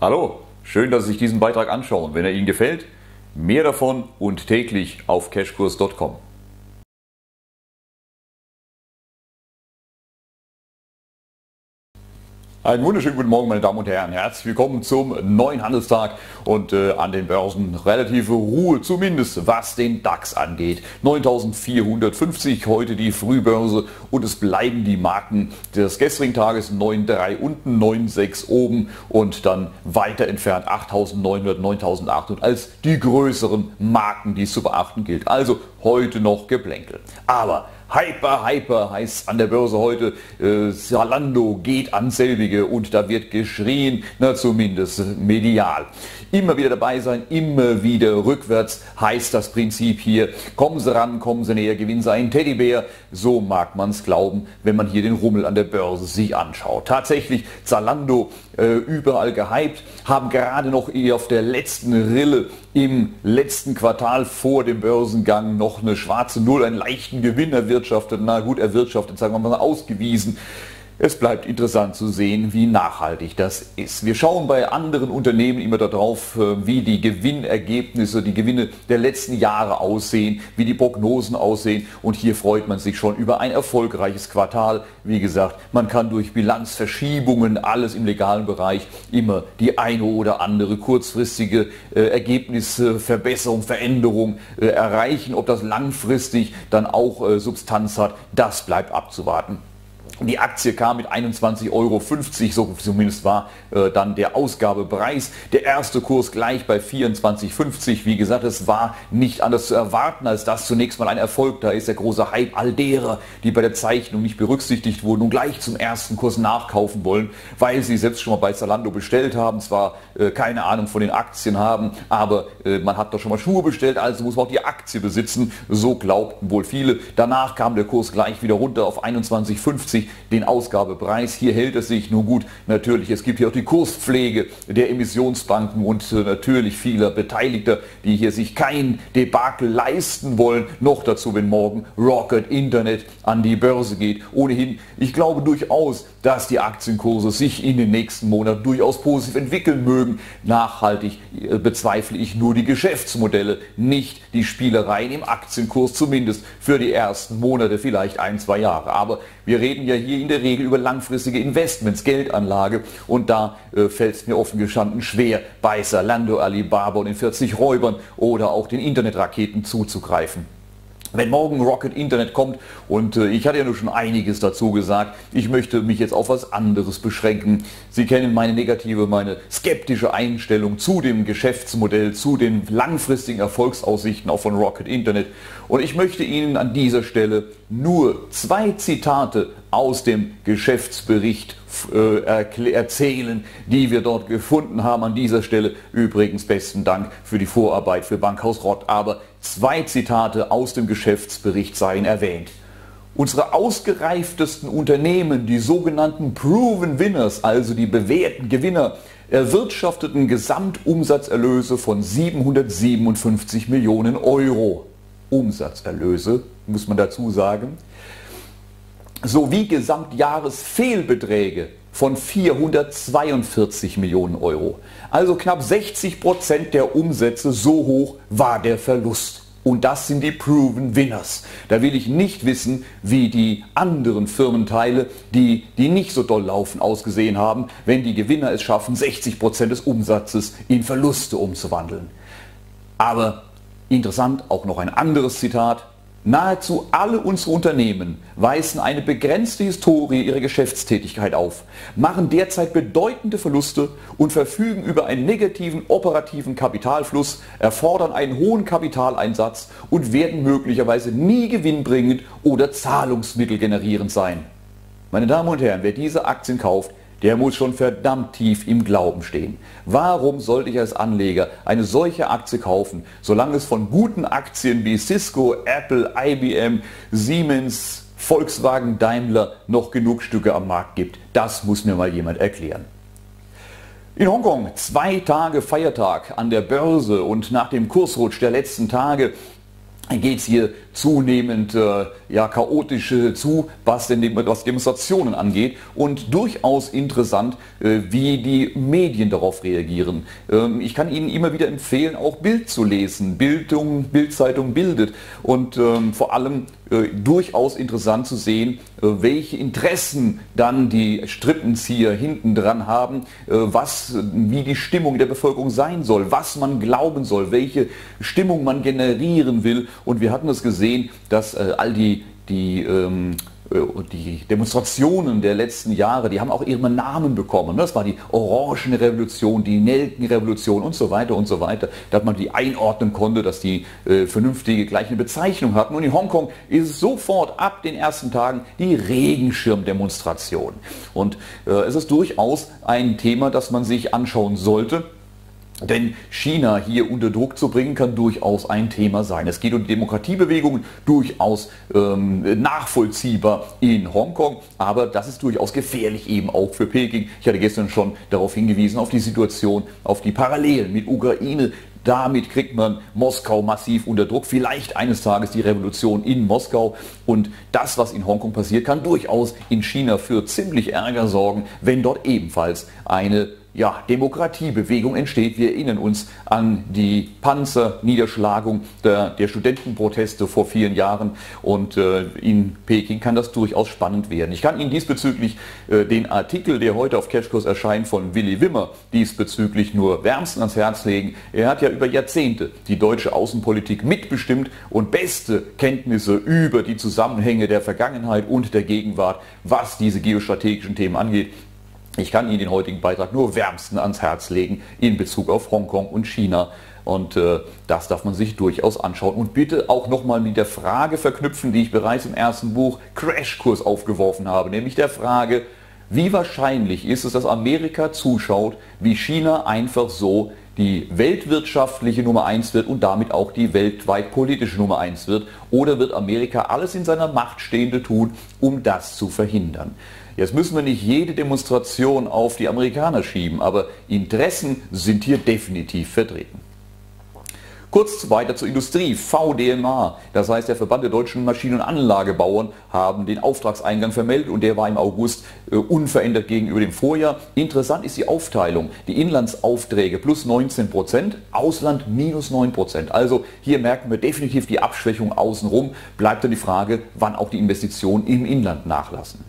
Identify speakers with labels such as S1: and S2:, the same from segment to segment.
S1: Hallo, schön, dass Sie sich diesen Beitrag anschauen. Wenn er Ihnen gefällt, mehr davon und täglich auf cashkurs.com. Einen wunderschönen guten Morgen, meine Damen und Herren. Herzlich willkommen zum neuen Handelstag und äh, an den Börsen relative Ruhe, zumindest was den DAX angeht. 9450 heute die Frühbörse und es bleiben die Marken des gestrigen Tages 9,3 unten, 9,6 oben und dann weiter entfernt 8900, 9800 als die größeren Marken, die es zu beachten gilt. Also heute noch Geplänkel. Aber Hyper, Hyper heißt an der Börse heute, äh, Zalando geht an selbige und da wird geschrien, na zumindest medial. Immer wieder dabei sein, immer wieder rückwärts heißt das Prinzip hier. Kommen Sie ran, kommen Sie näher, gewinnen Sie einen Teddybär. So mag man es glauben, wenn man hier den Rummel an der Börse sich anschaut. Tatsächlich Zalando äh, überall gehypt, haben gerade noch auf der letzten Rille im letzten Quartal vor dem Börsengang noch eine schwarze Null, einen leichten Gewinn erwirtschaftet, na gut erwirtschaftet, sagen wir mal ausgewiesen. Es bleibt interessant zu sehen, wie nachhaltig das ist. Wir schauen bei anderen Unternehmen immer darauf, äh, wie die Gewinnergebnisse, die Gewinne der letzten Jahre aussehen, wie die Prognosen aussehen und hier freut man sich schon über ein erfolgreiches Quartal. Wie gesagt, man kann durch Bilanzverschiebungen, alles im legalen Bereich, immer die eine oder andere kurzfristige äh, Ergebnisse, Verbesserung, Veränderung äh, erreichen. Ob das langfristig dann auch äh, Substanz hat, das bleibt abzuwarten. Die Aktie kam mit 21,50 Euro, so zumindest war äh, dann der Ausgabepreis. Der erste Kurs gleich bei 24,50. Wie gesagt, es war nicht anders zu erwarten, als dass zunächst mal ein Erfolg da ist. Der große Hype all derer, die bei der Zeichnung nicht berücksichtigt wurden und gleich zum ersten Kurs nachkaufen wollen, weil sie selbst schon mal bei Zalando bestellt haben, zwar äh, keine Ahnung von den Aktien haben, aber äh, man hat doch schon mal Schuhe bestellt, also muss man auch die Aktie besitzen. So glaubten wohl viele. Danach kam der Kurs gleich wieder runter auf 21,50 den Ausgabepreis. Hier hält es sich nur gut. Natürlich, es gibt hier auch die Kurspflege der Emissionsbanken und äh, natürlich vieler Beteiligter, die hier sich kein Debakel leisten wollen. Noch dazu, wenn morgen Rocket Internet an die Börse geht. Ohnehin, ich glaube durchaus, dass die Aktienkurse sich in den nächsten Monaten durchaus positiv entwickeln mögen. Nachhaltig äh, bezweifle ich nur die Geschäftsmodelle, nicht die Spielereien im Aktienkurs, zumindest für die ersten Monate, vielleicht ein, zwei Jahre. Aber wir reden ja hier in der Regel über langfristige Investments, Geldanlage und da äh, fällt es mir offen gestanden schwer, bei Zalando, Alibaba und den 40 Räubern oder auch den Internetraketen zuzugreifen. Wenn morgen Rocket Internet kommt und äh, ich hatte ja nur schon einiges dazu gesagt, ich möchte mich jetzt auf was anderes beschränken. Sie kennen meine negative, meine skeptische Einstellung zu dem Geschäftsmodell, zu den langfristigen Erfolgsaussichten auch von Rocket Internet und ich möchte Ihnen an dieser Stelle nur zwei Zitate aus dem Geschäftsbericht äh, erzählen, die wir dort gefunden haben. An dieser Stelle übrigens besten Dank für die Vorarbeit für Bankhaus Rott. Aber zwei Zitate aus dem Geschäftsbericht seien erwähnt. Unsere ausgereiftesten Unternehmen, die sogenannten Proven Winners, also die bewährten Gewinner, erwirtschafteten Gesamtumsatzerlöse von 757 Millionen Euro. Umsatzerlöse, muss man dazu sagen sowie Gesamtjahresfehlbeträge von 442 Millionen Euro. Also knapp 60 Prozent der Umsätze, so hoch war der Verlust. Und das sind die Proven Winners. Da will ich nicht wissen, wie die anderen Firmenteile, die, die nicht so doll laufen, ausgesehen haben, wenn die Gewinner es schaffen, 60 Prozent des Umsatzes in Verluste umzuwandeln. Aber interessant auch noch ein anderes Zitat. Nahezu alle unsere Unternehmen weisen eine begrenzte Historie ihrer Geschäftstätigkeit auf, machen derzeit bedeutende Verluste und verfügen über einen negativen operativen Kapitalfluss, erfordern einen hohen Kapitaleinsatz und werden möglicherweise nie gewinnbringend oder zahlungsmittelgenerierend sein. Meine Damen und Herren, wer diese Aktien kauft, der muss schon verdammt tief im Glauben stehen. Warum sollte ich als Anleger eine solche Aktie kaufen, solange es von guten Aktien wie Cisco, Apple, IBM, Siemens, Volkswagen, Daimler noch genug Stücke am Markt gibt? Das muss mir mal jemand erklären. In Hongkong zwei Tage Feiertag an der Börse und nach dem Kursrutsch der letzten Tage geht es hier zunehmend äh, ja, chaotisch äh, zu, was, denn, was Demonstrationen angeht und durchaus interessant, äh, wie die Medien darauf reagieren. Ähm, ich kann Ihnen immer wieder empfehlen, auch Bild zu lesen. Bildung, Bildzeitung bildet und ähm, vor allem äh, durchaus interessant zu sehen, äh, welche Interessen dann die Strippenzieher hinten dran haben, was, wie die Stimmung der Bevölkerung sein soll, was man glauben soll, welche Stimmung man generieren will. Und wir hatten es gesehen, dass all die, die ähm, äh, die Demonstrationen der letzten Jahre, die haben auch ihre Namen bekommen. Das war die Orangenrevolution, die Nelkenrevolution und so weiter und so weiter, dass man die einordnen konnte, dass die äh, vernünftige gleiche Bezeichnung hatten. Und in Hongkong ist es sofort ab den ersten Tagen die Regenschirmdemonstration. Und äh, es ist durchaus ein Thema, das man sich anschauen sollte. Denn China hier unter Druck zu bringen, kann durchaus ein Thema sein. Es geht um Demokratiebewegungen, durchaus ähm, nachvollziehbar in Hongkong, aber das ist durchaus gefährlich eben auch für Peking. Ich hatte gestern schon darauf hingewiesen, auf die Situation, auf die Parallelen mit Ukraine. Damit kriegt man Moskau massiv unter Druck, vielleicht eines Tages die Revolution in Moskau. Und das, was in Hongkong passiert, kann durchaus in China für ziemlich Ärger sorgen, wenn dort ebenfalls eine ja, Demokratiebewegung entsteht. Wir erinnern uns an die Panzerniederschlagung der, der Studentenproteste vor vielen Jahren und äh, in Peking kann das durchaus spannend werden. Ich kann Ihnen diesbezüglich äh, den Artikel, der heute auf Cashkurs erscheint, von Willy Wimmer diesbezüglich nur wärmsten ans Herz legen. Er hat ja über Jahrzehnte die deutsche Außenpolitik mitbestimmt und beste Kenntnisse über die Zusammenhänge der Vergangenheit und der Gegenwart, was diese geostrategischen Themen angeht. Ich kann Ihnen den heutigen Beitrag nur wärmsten ans Herz legen in Bezug auf Hongkong und China. Und äh, das darf man sich durchaus anschauen. Und bitte auch nochmal mit der Frage verknüpfen, die ich bereits im ersten Buch Crashkurs aufgeworfen habe, nämlich der Frage, wie wahrscheinlich ist es, dass Amerika zuschaut, wie China einfach so die weltwirtschaftliche Nummer 1 wird und damit auch die weltweit politische Nummer 1 wird? Oder wird Amerika alles in seiner Macht Stehende tun, um das zu verhindern? Jetzt müssen wir nicht jede Demonstration auf die Amerikaner schieben, aber Interessen sind hier definitiv vertreten. Kurz weiter zur Industrie. VDMA, das heißt der Verband der deutschen Maschinen- und Anlagebauern, haben den Auftragseingang vermeldet und der war im August äh, unverändert gegenüber dem Vorjahr. Interessant ist die Aufteilung. Die Inlandsaufträge plus 19 Prozent, Ausland minus 9 Prozent. Also hier merken wir definitiv die Abschwächung außenrum. Bleibt dann die Frage, wann auch die Investitionen im Inland nachlassen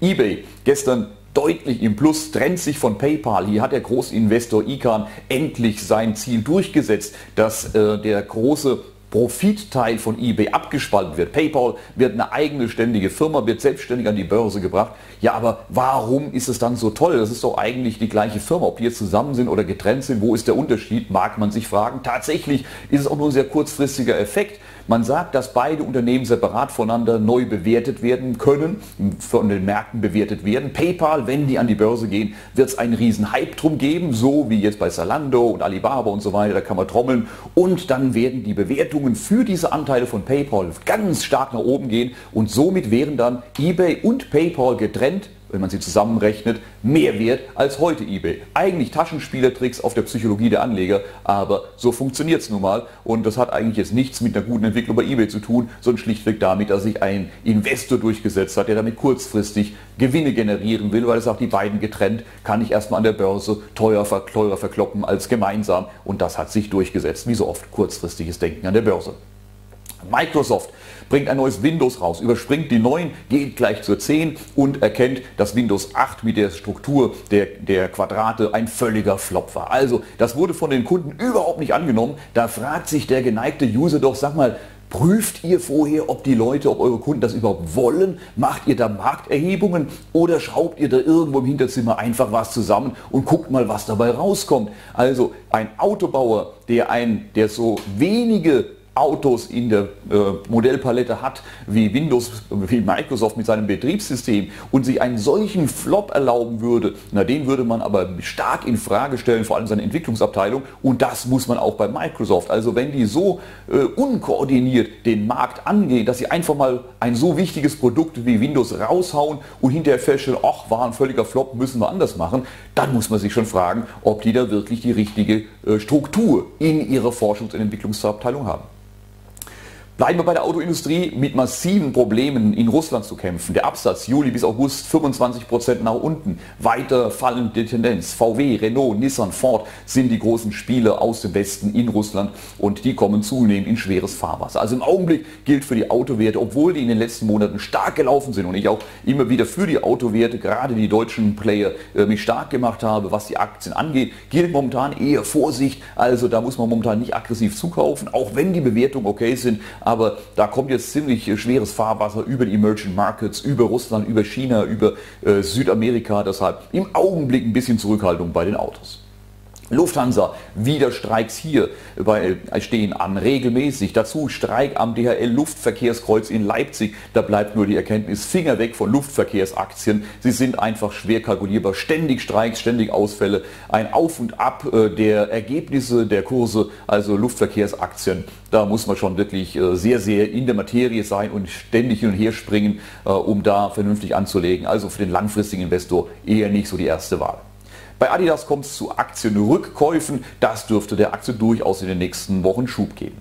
S1: eBay gestern deutlich im Plus, trennt sich von PayPal. Hier hat der Großinvestor Ican endlich sein Ziel durchgesetzt, dass äh, der große Profitteil von eBay abgespalten wird. PayPal wird eine eigene ständige Firma, wird selbstständig an die Börse gebracht. Ja, aber warum ist es dann so toll? Das ist doch eigentlich die gleiche Firma. Ob die jetzt zusammen sind oder getrennt sind, wo ist der Unterschied, mag man sich fragen. Tatsächlich ist es auch nur ein sehr kurzfristiger Effekt. Man sagt, dass beide Unternehmen separat voneinander neu bewertet werden können, von den Märkten bewertet werden. PayPal, wenn die an die Börse gehen, wird es einen riesen Hype drum geben, so wie jetzt bei Zalando und Alibaba und so weiter, da kann man trommeln. Und dann werden die Bewertungen für diese Anteile von PayPal ganz stark nach oben gehen und somit wären dann eBay und PayPal getrennt wenn man sie zusammenrechnet, mehr wert als heute eBay. Eigentlich Taschenspielertricks auf der Psychologie der Anleger, aber so funktioniert es nun mal und das hat eigentlich jetzt nichts mit einer guten Entwicklung bei eBay zu tun, sondern schlichtweg damit, dass sich ein Investor durchgesetzt hat, der damit kurzfristig Gewinne generieren will, weil er sagt, die beiden getrennt kann ich erstmal an der Börse teuer, teurer verkloppen als gemeinsam und das hat sich durchgesetzt, wie so oft kurzfristiges Denken an der Börse. Microsoft bringt ein neues Windows raus, überspringt die 9, geht gleich zur 10 und erkennt, dass Windows 8 mit der Struktur der, der Quadrate ein völliger Flop war. Also das wurde von den Kunden überhaupt nicht angenommen. Da fragt sich der geneigte User doch, sag mal, Prüft ihr vorher, ob die Leute, ob eure Kunden das überhaupt wollen? Macht ihr da Markterhebungen oder schraubt ihr da irgendwo im Hinterzimmer einfach was zusammen und guckt mal, was dabei rauskommt? Also ein Autobauer, der, ein, der so wenige Autos in der äh, Modellpalette hat wie Windows, wie Microsoft mit seinem Betriebssystem und sich einen solchen Flop erlauben würde, na den würde man aber stark in Frage stellen, vor allem seine Entwicklungsabteilung und das muss man auch bei Microsoft. Also wenn die so äh, unkoordiniert den Markt angehen, dass sie einfach mal ein so wichtiges Produkt wie Windows raushauen und hinterher feststellen, ach war ein völliger Flop, müssen wir anders machen, dann muss man sich schon fragen, ob die da wirklich die richtige äh, Struktur in ihrer Forschungs- und Entwicklungsabteilung haben. Bleiben wir bei der Autoindustrie mit massiven Problemen in Russland zu kämpfen. Der Absatz Juli bis August 25% nach unten. Weiter fallende Tendenz. VW, Renault, Nissan, Ford sind die großen Spieler aus dem Westen in Russland und die kommen zunehmend in schweres Fahrwasser. Also im Augenblick gilt für die Autowerte, obwohl die in den letzten Monaten stark gelaufen sind und ich auch immer wieder für die Autowerte, gerade die deutschen Player, äh, mich stark gemacht habe, was die Aktien angeht, gilt momentan eher Vorsicht. Also da muss man momentan nicht aggressiv zukaufen, auch wenn die Bewertungen okay sind aber da kommt jetzt ziemlich schweres Fahrwasser über die Emerging Markets, über Russland, über China, über äh, Südamerika. Deshalb im Augenblick ein bisschen Zurückhaltung bei den Autos. Lufthansa, wieder Streiks hier äh, stehen an, regelmäßig. Dazu Streik am DHL Luftverkehrskreuz in Leipzig. Da bleibt nur die Erkenntnis, Finger weg von Luftverkehrsaktien. Sie sind einfach schwer kalkulierbar. Ständig Streiks, ständig Ausfälle. Ein Auf und Ab äh, der Ergebnisse der Kurse, also Luftverkehrsaktien. Da muss man schon wirklich äh, sehr, sehr in der Materie sein und ständig hin und her springen, um da vernünftig anzulegen. Also für den langfristigen Investor eher nicht so die erste Wahl. Bei Adidas kommt es zu Aktienrückkäufen. Das dürfte der Aktie durchaus in den nächsten Wochen Schub geben.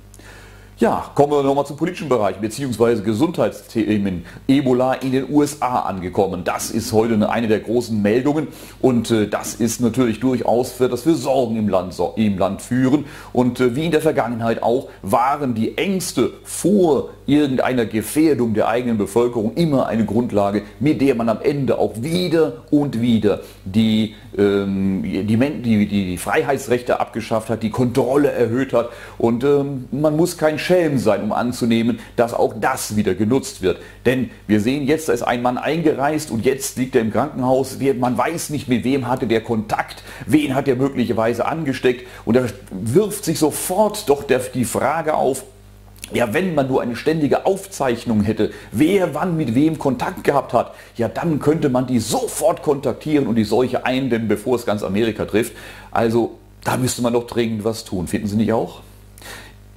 S1: Ja, kommen wir nochmal zum politischen Bereich bzw. Gesundheitsthemen. Ebola in den USA angekommen. Das ist heute eine der großen Meldungen und äh, das ist natürlich durchaus für das wir Sorgen im Land, im Land führen. Und äh, wie in der Vergangenheit auch waren die Ängste vor irgendeiner Gefährdung der eigenen Bevölkerung immer eine Grundlage, mit der man am Ende auch wieder und wieder die, ähm, die, die, die, Freiheitsrechte abgeschafft hat, die Kontrolle erhöht hat und ähm, man muss kein Schelm sein, um anzunehmen, dass auch das wieder genutzt wird. Denn wir sehen jetzt, da ist ein Mann eingereist und jetzt liegt er im Krankenhaus. Man weiß nicht, mit wem hatte der Kontakt, wen hat er möglicherweise angesteckt. Und da wirft sich sofort doch der, die Frage auf, ja, wenn man nur eine ständige Aufzeichnung hätte, wer wann mit wem Kontakt gehabt hat, ja, dann könnte man die sofort kontaktieren und die Seuche eindämmen, bevor es ganz Amerika trifft. Also da müsste man doch dringend was tun. Finden Sie nicht auch?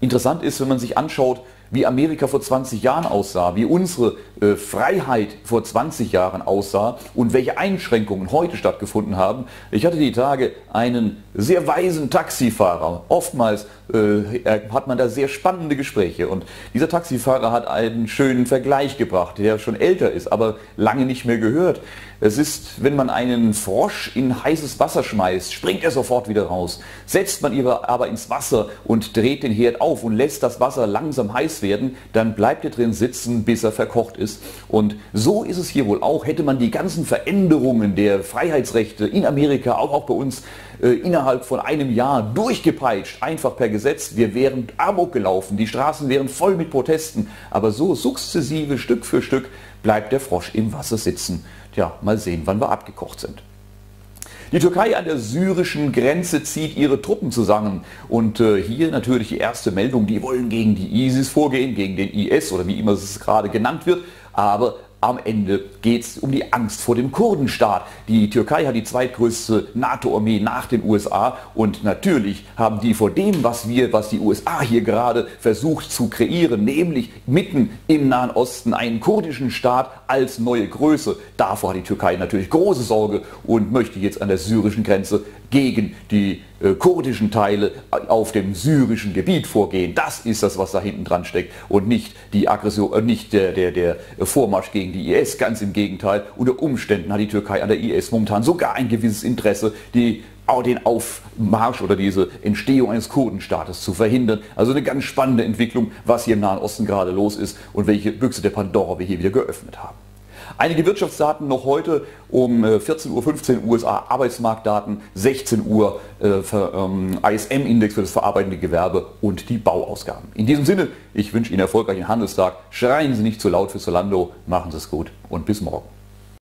S1: Interessant ist, wenn man sich anschaut, wie Amerika vor 20 Jahren aussah, wie unsere äh, Freiheit vor 20 Jahren aussah und welche Einschränkungen heute stattgefunden haben. Ich hatte die Tage einen sehr weisen Taxifahrer. Oftmals äh, hat man da sehr spannende Gespräche und dieser Taxifahrer hat einen schönen Vergleich gebracht, der schon älter ist, aber lange nicht mehr gehört. Es ist, wenn man einen Frosch in heißes Wasser schmeißt, springt er sofort wieder raus. Setzt man ihn aber ins Wasser und dreht den Herd auf und lässt das Wasser langsam heiß werden, dann bleibt er drin sitzen, bis er verkocht ist. Und so ist es hier wohl auch. Hätte man die ganzen Veränderungen der Freiheitsrechte in Amerika, auch, auch bei uns, äh, innerhalb von einem Jahr durchgepeitscht, einfach per Gesetz, wir wären amok gelaufen, die Straßen wären voll mit Protesten. Aber so sukzessive, Stück für Stück, bleibt der Frosch im Wasser sitzen. Tja, mal sehen, wann wir abgekocht sind. Die Türkei an der syrischen Grenze zieht ihre Truppen zusammen. Und äh, hier natürlich die erste Meldung, die wollen gegen die ISIS vorgehen, gegen den IS oder wie immer es gerade genannt wird. Aber am Ende geht es um die Angst vor dem Kurdenstaat. Die Türkei hat die zweitgrößte NATO-Armee nach den USA und natürlich haben die vor dem, was wir, was die USA hier gerade versucht zu kreieren, nämlich mitten im Nahen Osten einen kurdischen Staat als neue Größe. Davor hat die Türkei natürlich große Sorge und möchte jetzt an der syrischen Grenze gegen die äh, kurdischen Teile auf dem syrischen Gebiet vorgehen. Das ist das, was da hinten dran steckt und nicht die Aggression, äh, nicht der, der, der Vormarsch gegen die IS. Ganz im Gegenteil. Unter Umständen hat die Türkei an der IS momentan sogar ein gewisses Interesse, die den Aufmarsch oder diese Entstehung eines Kurdenstaates zu verhindern. Also eine ganz spannende Entwicklung, was hier im Nahen Osten gerade los ist und welche Büchse der Pandora wir hier wieder geöffnet haben. Einige Wirtschaftsdaten noch heute um 14.15 Uhr USA Arbeitsmarktdaten, 16 Uhr äh, ähm, ISM-Index für das verarbeitende Gewerbe und die Bauausgaben. In diesem Sinne, ich wünsche Ihnen erfolgreichen Handelstag. Schreien Sie nicht zu laut für Solando, machen Sie es gut und bis morgen.